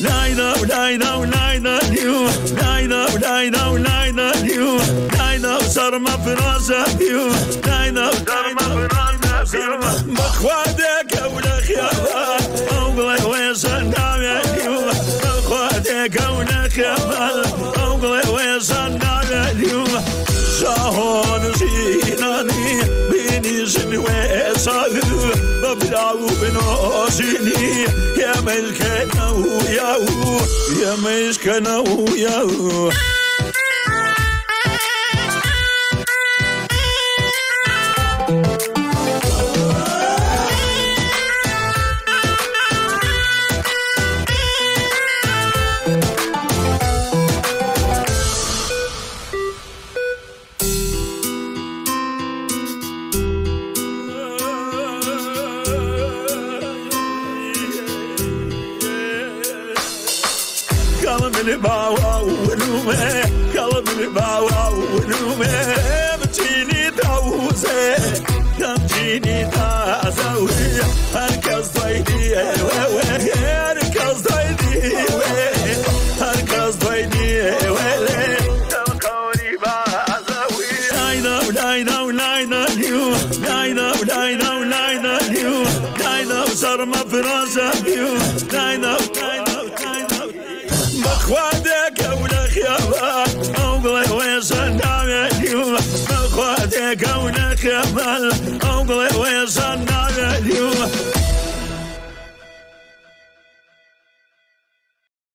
Nayda, you. Nayda, nayda, nayda, you. Nayda, sarma firaza, you. Nayda, sarma من وصل ببلعو بناصيني يا ملكنا وياو يا ملكنا وياو kalamini bawa unume kalamini bawa unume mtini tauze mtini tazawi herkes daydi wewe. Herkes daydi wewe. Herkes daydi wewe. Kalkori bazawi dayna dayna dayna you dayna dayna dayna you dayna sarma firasa you gaunak amal